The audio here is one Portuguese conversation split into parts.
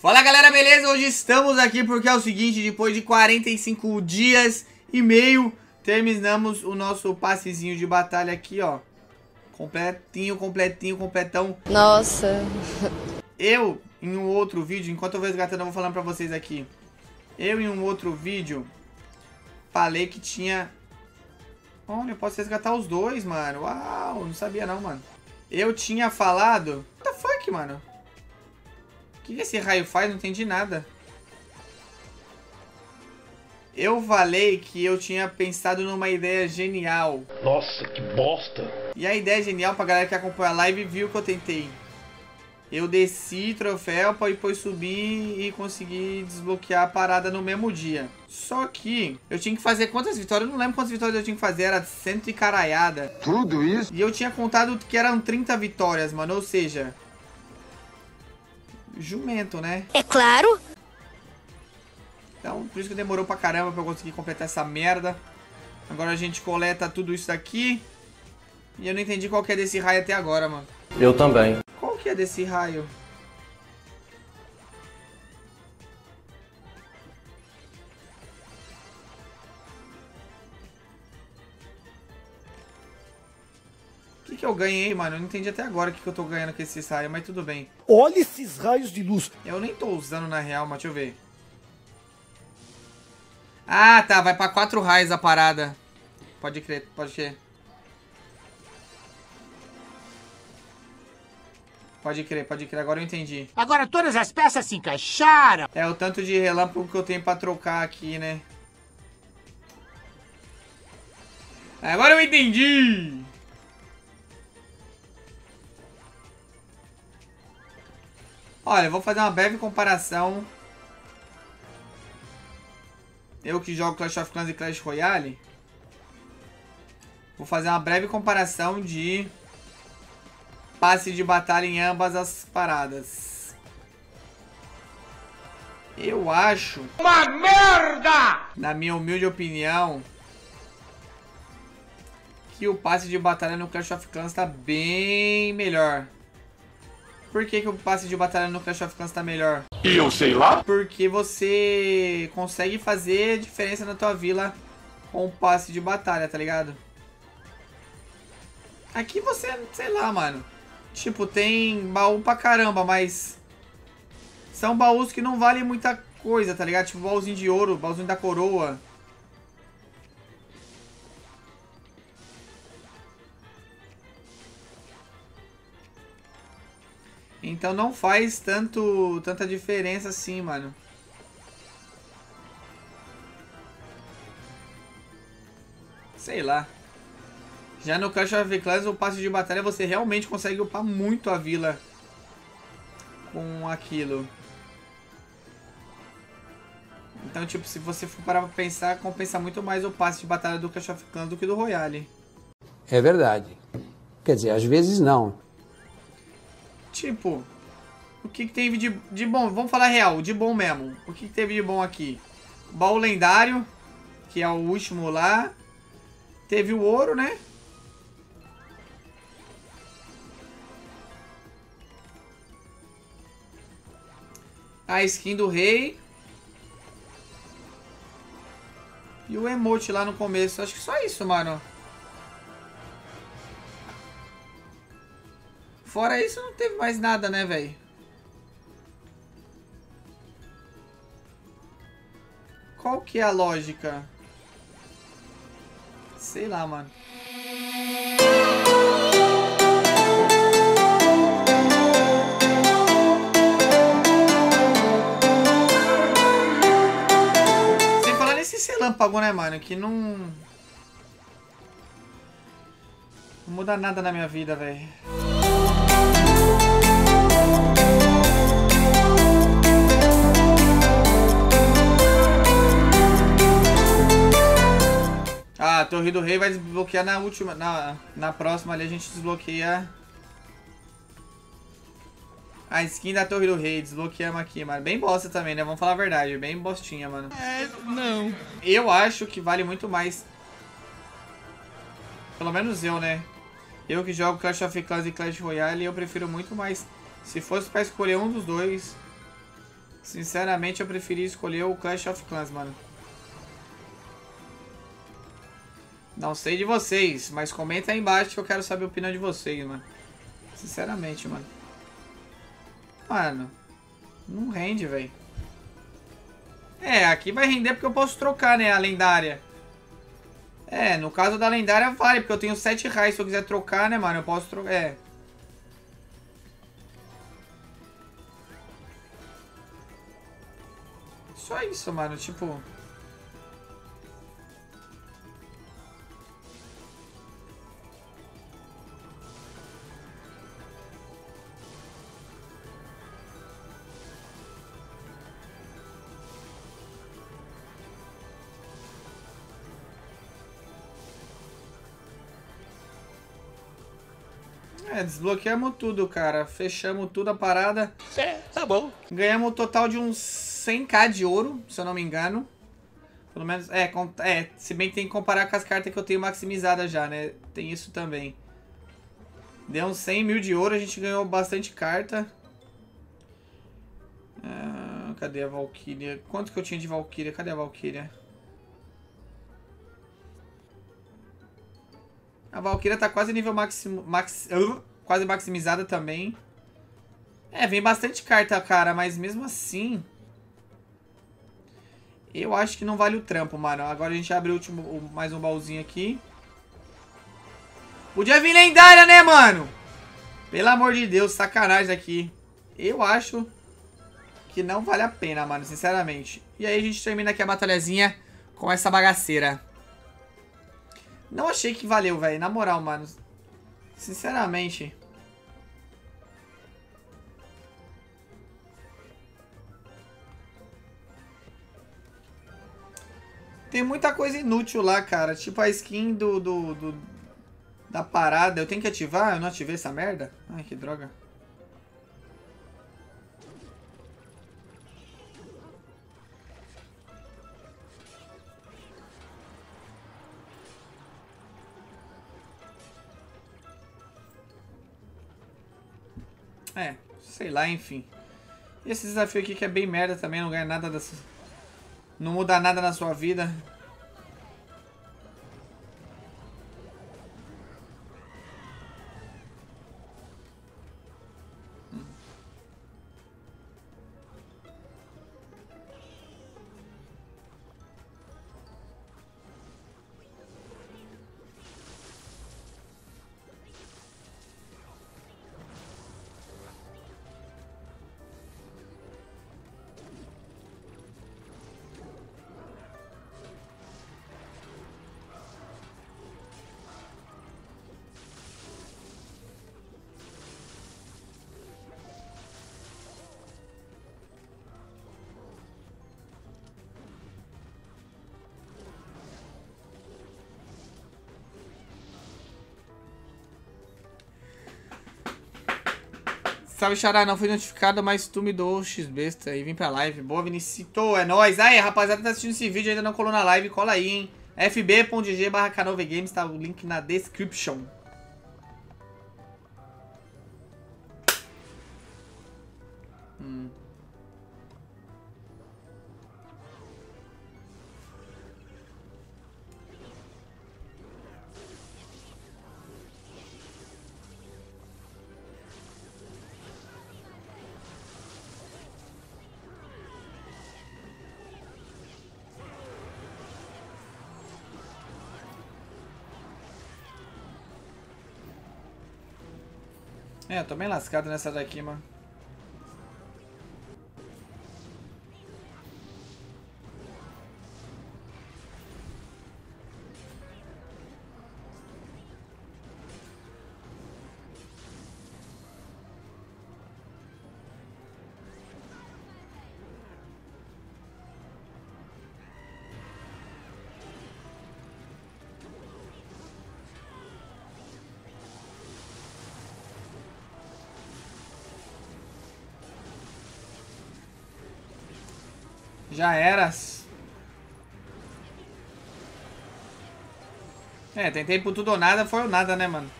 Fala galera, beleza? Hoje estamos aqui porque é o seguinte, depois de 45 dias e meio, terminamos o nosso passezinho de batalha aqui, ó. Completinho, completinho, completão. Nossa. Eu, em um outro vídeo, enquanto eu vou resgatando, eu vou falando pra vocês aqui. Eu, em um outro vídeo, falei que tinha... Olha, eu posso resgatar os dois, mano. Uau, não sabia não, mano. Eu tinha falado... What the fuck, mano? O que esse raio faz? Não entendi nada. Eu falei que eu tinha pensado numa ideia genial. Nossa, que bosta! E a ideia genial pra galera que acompanha a live viu que eu tentei. Eu desci troféu pra depois subir e conseguir desbloquear a parada no mesmo dia. Só que eu tinha que fazer quantas vitórias? Eu não lembro quantas vitórias eu tinha que fazer, era cento e caralhada. Tudo isso? E eu tinha contado que eram 30 vitórias, mano, ou seja... Jumento, né? É claro. Então, por isso que demorou pra caramba pra eu conseguir completar essa merda. Agora a gente coleta tudo isso daqui. E eu não entendi qual que é desse raio até agora, mano. Eu também. Qual que é desse raio? Ganhei, mano? Eu não entendi até agora o que, que eu tô ganhando com esses raios, mas tudo bem. Olha esses raios de luz. Eu nem tô usando na real, mas deixa eu ver. Ah, tá. Vai pra quatro raios a parada. Pode crer, pode crer. Pode crer, pode crer. Agora eu entendi. Agora todas as peças se encaixaram. É o tanto de relâmpago que eu tenho pra trocar aqui, né? Agora eu entendi! Olha, eu vou fazer uma breve comparação. Eu que jogo Clash of Clans e Clash Royale. Vou fazer uma breve comparação de passe de batalha em ambas as paradas. Eu acho, Uma merda! na minha humilde opinião, que o passe de batalha no Clash of Clans está bem melhor. Por que, que o passe de batalha no Clash of Clans está melhor? E eu sei lá? Porque você consegue fazer diferença na tua vila com o passe de batalha, tá ligado? Aqui você, sei lá, mano. Tipo, tem baú pra caramba, mas... São baús que não valem muita coisa, tá ligado? Tipo, baúzinho de ouro, baúzinho da coroa. Então não faz tanto tanta diferença assim, mano. Sei lá. Já no Clash of Clans, o passe de batalha, você realmente consegue upar muito a vila com aquilo. Então, tipo, se você for parar pra pensar, compensa muito mais o passe de batalha do Clash of Clans do que do Royale. É verdade. Quer dizer, às vezes não. Tipo, o que, que teve de, de bom? Vamos falar real, de bom mesmo. O que, que teve de bom aqui? Baú lendário, que é o último lá. Teve o ouro, né? A skin do rei. E o emote lá no começo. Acho que só isso, mano. Fora isso, não teve mais nada, né, velho? Qual que é a lógica? Sei lá, mano. Sem falar nesse relâmpago, né, mano? Que não... Não muda nada na minha vida, velho. Torre do Rei vai desbloquear na última. Na, na próxima ali a gente desbloqueia. A skin da Torre do Rei, desbloqueamos aqui, mano. Bem bosta também, né? Vamos falar a verdade, bem bostinha, mano. É, não. Eu acho que vale muito mais. Pelo menos eu, né? Eu que jogo Clash of Clans e Clash Royale, eu prefiro muito mais. Se fosse pra escolher um dos dois, Sinceramente, eu preferi escolher o Clash of Clans, mano. Não sei de vocês, mas comenta aí embaixo que eu quero saber a opinião de vocês, mano. Sinceramente, mano. Mano, não rende, velho. É, aqui vai render porque eu posso trocar, né, a lendária. É, no caso da lendária vale, porque eu tenho 7 raios. Se eu quiser trocar, né, mano, eu posso trocar. É. Só isso, mano, tipo... É, desbloqueamos tudo, cara. Fechamos tudo a parada. É, tá bom. Ganhamos um total de uns 100k de ouro, se eu não me engano. Pelo menos, é, é, se bem que tem que comparar com as cartas que eu tenho maximizadas já, né? Tem isso também. Deu uns 100 mil de ouro, a gente ganhou bastante carta. Ah, cadê a Valkyria? Quanto que eu tinha de Valkyria? Cadê a Valkyria? A Valkyria tá quase nível máximo, max, uh, quase maximizada também. É, vem bastante carta, cara, mas mesmo assim... Eu acho que não vale o trampo, mano. Agora a gente abre o último, mais um baúzinho aqui. Podia vir lendária, né, mano? Pelo amor de Deus, sacanagem aqui. Eu acho que não vale a pena, mano, sinceramente. E aí a gente termina aqui a batalhazinha com essa bagaceira. Não achei que valeu, velho. Na moral, mano. Sinceramente. Tem muita coisa inútil lá, cara. Tipo a skin do, do, do- da parada. Eu tenho que ativar? Eu não ativei essa merda? Ai, que droga. É, sei lá, enfim. Esse desafio aqui que é bem merda também, não ganha nada dessa... Não muda nada na sua vida. Salve, Xará, não fui notificado, mas tu me dou X-Besta e vim pra live. Boa, Vinicito, é nóis. Aí, rapaziada, tá assistindo esse vídeo ainda não colou na live, cola aí, hein. fb.g barra Games, tá o link na description. É, tô bem lascado nessa daqui, mano. Já eras. É, tentei por tudo ou nada, foi o nada, né, mano?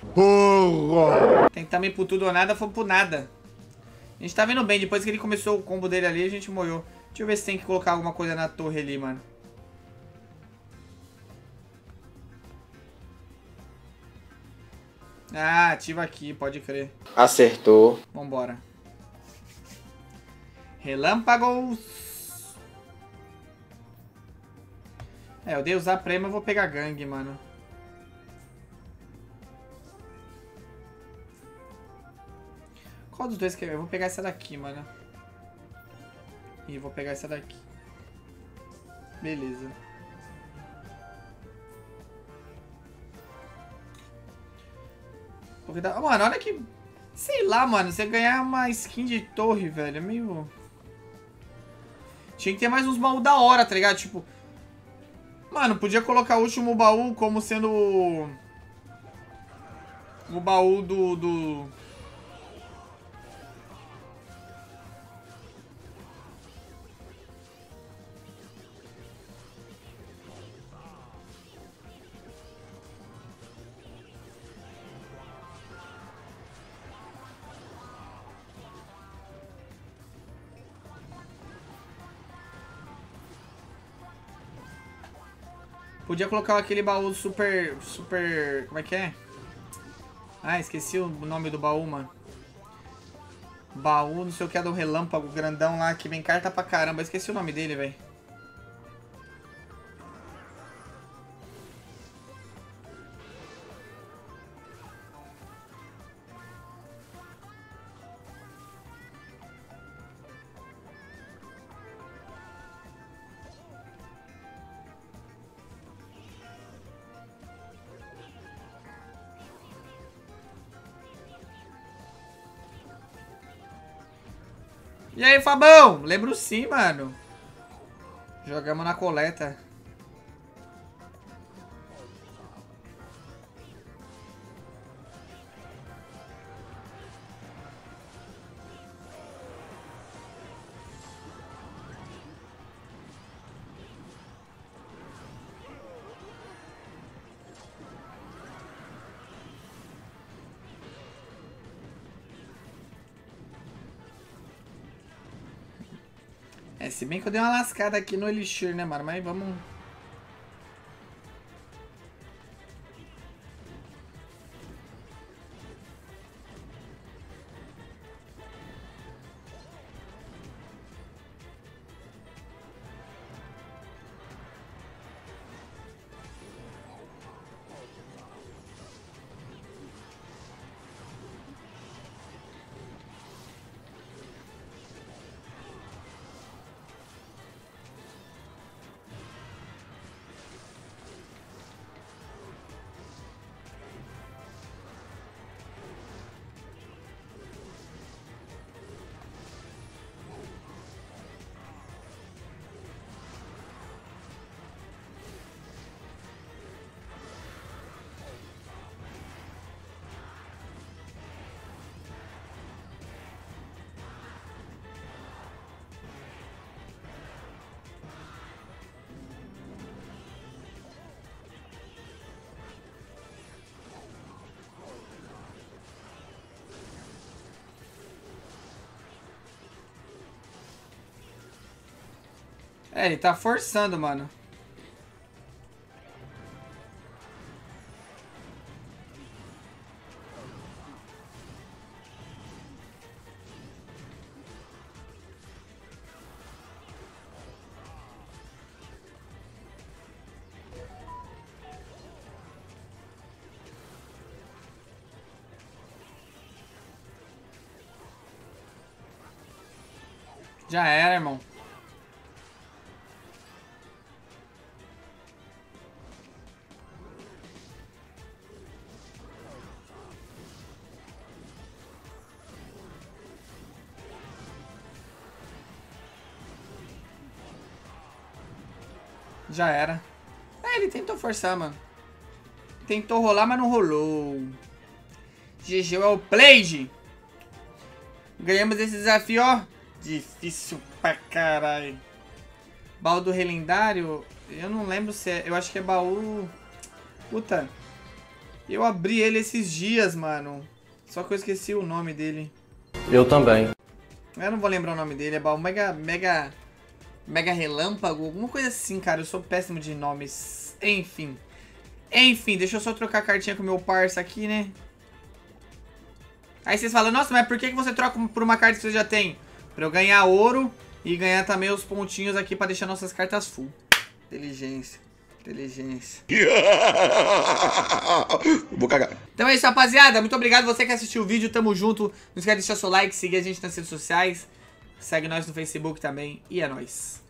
Tem também por tudo ou nada, foi por nada. A gente tá vendo bem, depois que ele começou o combo dele ali, a gente molhou. Deixa eu ver se tem que colocar alguma coisa na torre ali, mano. Ah, ativa aqui, pode crer. Acertou. Vambora. Relâmpagos. É, eu dei usar prêmio, eu vou pegar gangue, mano. Qual dos dois que eu... eu vou pegar essa daqui, mano. E vou pegar essa daqui. Beleza. Porque dá... Mano, olha que... Sei lá, mano. Você ganhar uma skin de torre, velho, é meio... Tinha que ter mais uns baús da hora, tá ligado? Tipo... Mano, podia colocar o último baú como sendo... o- O baú do... do... Podia colocar aquele baú super... Super... Como é que é? Ah, esqueci o nome do baú, mano. Baú, não sei o que é do relâmpago grandão lá, que vem carta pra caramba. Esqueci o nome dele, velho. E aí, Fabão? Lembro sim, mano. Jogamos na coleta. É, se bem que eu dei uma lascada aqui no Elixir, né, mano? Mas vamos... É, ele tá forçando, mano. Já era, irmão. Já era. É, ele tentou forçar, mano. Tentou rolar, mas não rolou. GG é o Playde. Ganhamos esse desafio, ó. Difícil pra caralho. Baú do relendário. Eu não lembro se é. Eu acho que é baú. Puta. Eu abri ele esses dias, mano. Só que eu esqueci o nome dele. Eu também. Eu não vou lembrar o nome dele, é o Mega. Mega. Mega Relâmpago, alguma coisa assim, cara. Eu sou péssimo de nomes. Enfim. Enfim, deixa eu só trocar a cartinha com o meu parça aqui, né? Aí vocês falam, nossa, mas por que você troca por uma carta que você já tem? Pra eu ganhar ouro e ganhar também os pontinhos aqui pra deixar nossas cartas full. Inteligência. Inteligência. Vou cagar. Então é isso, rapaziada. Muito obrigado você que assistiu o vídeo. Tamo junto. Não esquece de deixar seu like, seguir a gente nas redes sociais. Segue nós no Facebook também. E é nóis.